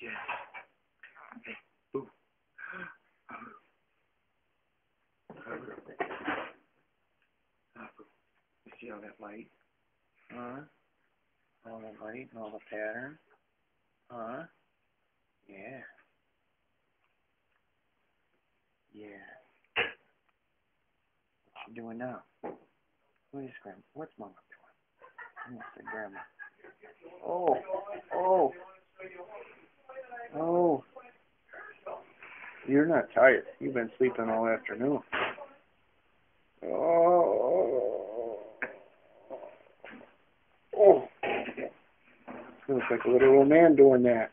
Yes. Hey, boo. You see all that light? Huh? All the light and all the pattern? Huh? Yeah. Yeah. What you doing now? Where's Grandma? What's Mama doing? I'm gonna say Grandma. Oh, oh. You're not tired. You've been sleeping all afternoon. Oh, oh. Looks like a little old man doing that.